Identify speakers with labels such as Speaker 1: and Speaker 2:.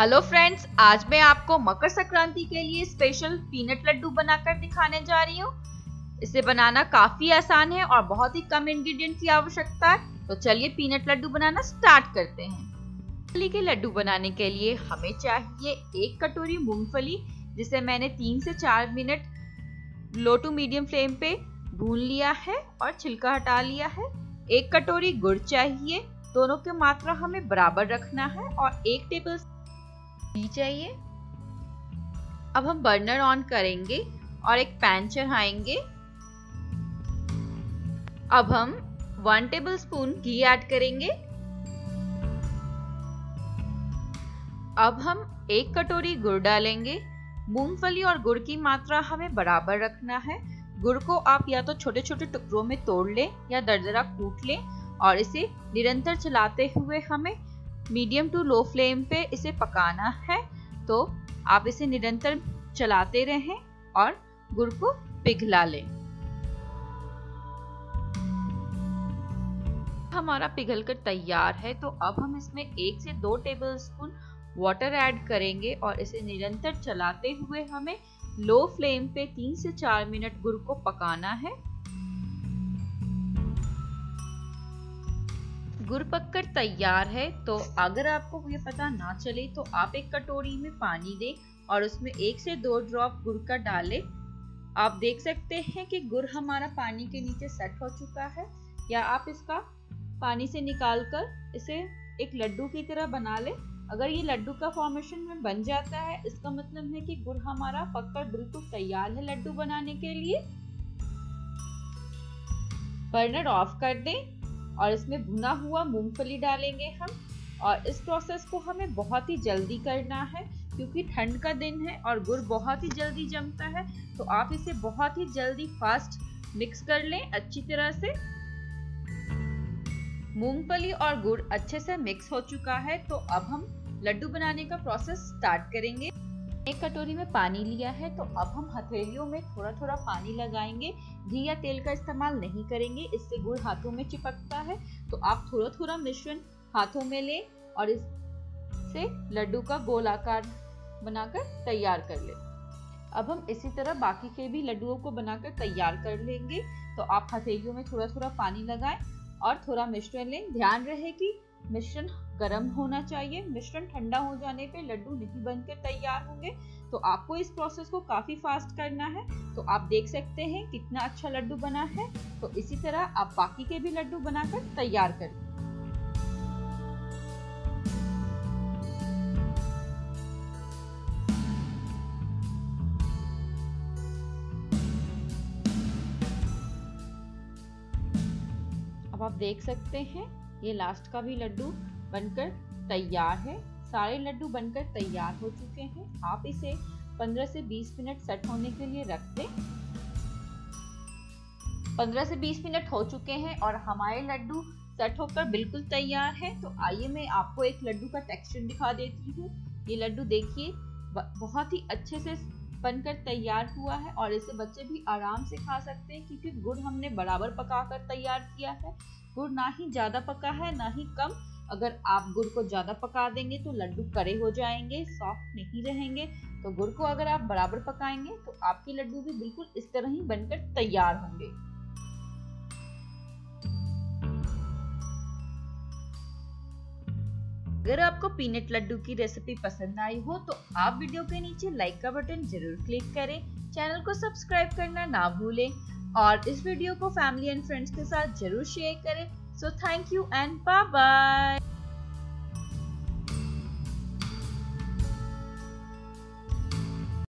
Speaker 1: Hello friends, आज मैं आपको मकर संक्रांति के लिए स्पेशल पीनट लड्डू बनाकर दिखाने जा रही हूँ। इसे बनाना काफ़ी आसान है और बहुत ही कम इंग्रेडिएंट की आवश्यकता है। तो चलिए पीनट लड्डू बनाना स्टार्ट करते हैं। मूंगफली के लड्डू बनाने के लिए हमें चाहिए एक कटोरी मूंगफली, जिसे मैंने तीन से चार minute low to medium flame पे भून लिया है और छिलका हटा लिया है। एक कटोरी गुड़ चाहिए, दोनों की मात्रा हमें बराबर रखना है और एक टेबल घी चाहिए। अब हम बर्नर ऑन करेंगे और एक पैन चढ़ाएँगे। अब हम वन टेबल स्पून घी ऐड करेंगे। अब हम एक कटोरी गुड़ डालेंगे। मूंगफली और गुड़ की मात्रा हमें बराबर रखना है। गुड़ को आप या तो छोटे छोटे टुकड़ों में तोड़ लें या दरदरा कूट लें और इसे निरंतर चलाते हुए हमें मीडियम टू लो फ्लेम पे इसे पकाना है। तो आप इसे निरंतर चलाते रहें और गुड़ को पिघला लें। हमारा पिघल कर तैयार है तो अब हम इसमें एक से दो टेबल स्पून वाटर ऐड करेंगे और इसे निरंतर चलाते हुए हमें लो फ्लेम पे तीन से चार मिनट गुड़ को पकाना है। गुड़ पककर तैयार है तो अगर आपको ये पता ना चले तो आप एक कटोरी में पानी दें और उसमें एक से दो ड्रॉप गुड़ का डालें। आप देख सकते हैं कि गुड़ हमारा पानी के नीचे सेट हो चुका है, या आप इसका पानी से निकाल कर इसे एक लड्डू की तरह बना लें। अगर ये लड्डू का फॉर्मेशन में बन जाता है, इसका मतलब है कि गुड़ हमारा पककर बिल्कुल तैयार है लड्डू बनाने के लिए। बर्नर ऑफ़ कर दें। और इसमें भुना हुआ मूंगफली डालेंगे हम। और इस प्रोसेस को हमें बहुत ही जल्दी करना है, क्योंकि ठंड का दिन है और गुड़ बहुत ही जल्दी जमता है तो आप इसे बहुत ही जल्दी फास्ट मिक्स कर लें अच्छी तरह से। मूंगफली और गुड़ अच्छे से मिक्स हो चुका है तो अब हम लड्डू बनाने का प्रोसेस स्टार्ट करेंगे। एक कटोरी में पानी लिया है तो अब हम हथेलियों में थोड़ा थोड़ा पानी लगाएँगे। घी या तेल का इस्तेमाल नहीं करेंगे, इससे गुड़ हाथों में चिपकता है। तो आप थोड़ा थोड़ा मिश्रण हाथों में लें और इससे लड्डू का गोल आकार बनाकर तैयार कर लें। अब हम इसी तरह बाकी के भी लड्डुओं को बनाकर तैयार कर लेंगे। तो आप हथेलियों में थोड़ा थोड़ा पानी लगाएँ और थोड़ा मिश्रण लें। ध्यान रहे कि मिश्रण गर्म होना चाहिए। मिश्रण ठंडा हो जाने पे लड्डू नहीं बनकर तैयार होंगे। तो आपको इस प्रोसेस को काफ़ी फास्ट करना है। तो आप देख सकते हैं कितना अच्छा लड्डू बना है। तो इसी तरह आप बाकी के भी लड्डू बनाकर तैयार करें। अब आप देख सकते हैं ये लास्ट का भी लड्डू बनकर तैयार है। सारे लड्डू बनकर तैयार हो चुके हैं। आप इसे 15 से 20 मिनट सेट होने के लिए रख दें। 15 से 20 मिनट हो चुके हैं और हमारे लड्डू सेट होकर बिल्कुल तैयार है। तो आइए मैं आपको एक लड्डू का टेक्सचर दिखा देती हूँ। ये लड्डू देखिए बहुत ही अच्छे से बनकर तैयार हुआ है और इसे बच्चे भी आराम से खा सकते हैं, क्योंकि गुड़ हमने बराबर पका कर तैयार किया है। गुड़ ना ही ज़्यादा पका है, ना ही कम। अगर आप गुड़ को ज़्यादा पका देंगे तो लड्डू कड़े हो जाएँगे, सॉफ्ट नहीं रहेंगे। तो गुड़ को अगर आप बराबर पकाएँगे तो आपके लड्डू भी बिल्कुल इस तरह ही बनकर तैयार होंगे। अगर आपको पीनट लड्डू की रेसिपी पसंद आई हो तो आप वीडियो के नीचे लाइक का बटन ज़रूर क्लिक करें। चैनल को सब्सक्राइब करना ना भूलें और इस वीडियो को फैमिली एंड फ्रेंड्स के साथ ज़रूर शेयर करें। So thank you and bye bye